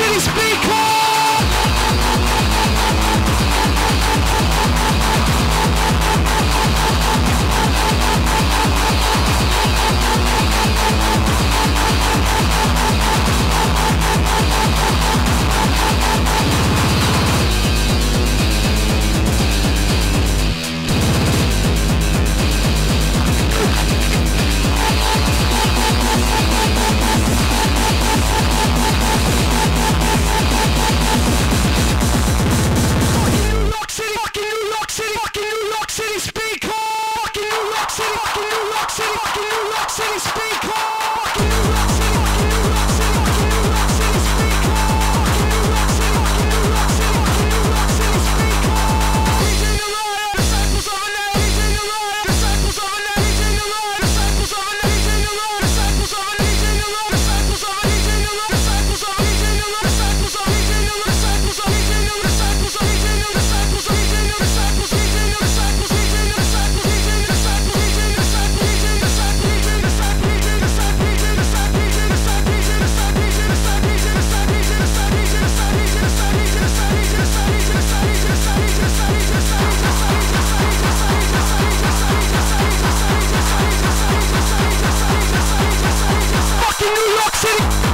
City speaker! City.